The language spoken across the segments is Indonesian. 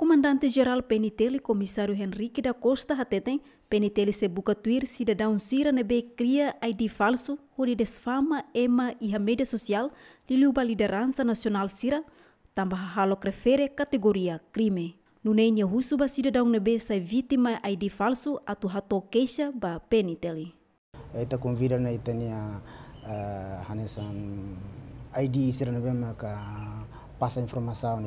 Comandante-Geral PNTL, Comissário Henrique da Costa Hateten, PNTL se buka tuir cidadão Sira nebe cria ID falso, onde desfama ema e a mídia social, liluba liderança nacional Sira, tambah halo refere categoria crime. Nunenya husuba cidadão nebe sai vítima ID falso atu hato queixa ba PNTL. Ita convida na itania uh, hanesan ID Sira nebe maka passa informação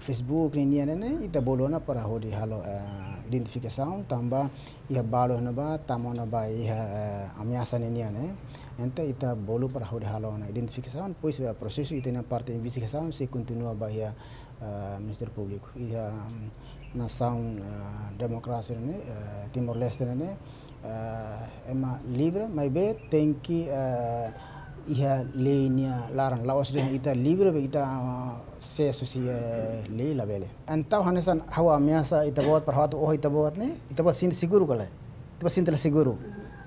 Facebook ni nian ne ita bolona para hodi halo uh, identificação tamba ia balo na ba tamo na ba ia uh, ameaça ni nian ne ente ita bolu para hodi halo na identificação pois o processo ita na parte investigação se continua ba uh, Ministério Público ia um, nação uh, democracia ne uh, Timor Leste ne uh, ema livre mas que uh, iha le nia larang lawas dengan ita libre be ita se susi le la bele antau hanesan hawa miasa ita buat perhatu oh ita buat ne ita buat sin seguro kala ita buat sin tela seguro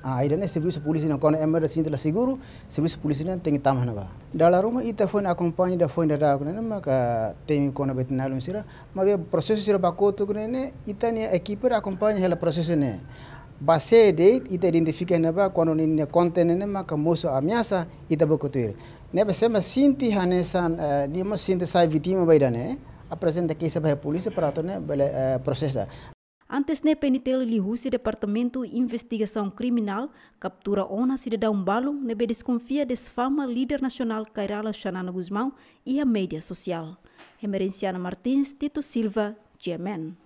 ah ida ne serviço polisi na kona emer sin tela seguro serviço polisi ne tengi tamah na ba dala rumah ita foi na da foi da da ne maka temi kona betnalun sira ma be processo sira bakoto ne ita ne equipe acompanha hela processo ne base de ita identifica neba quando ni contene ne maka moso ameaça ita bokotuir neba sema sinti hanesan ni mo sinti sai vitima baida ne apresenta que sabe polícia para torne bele uh, processa Antes ne penitel lihusi Departamento Investigação Criminal captura ona cidadão balung nebe desconfia desfama líder nacional Kairala Xanana Guzmão e a mídia social. Emerenciana Martins, Tito Silva, GMN.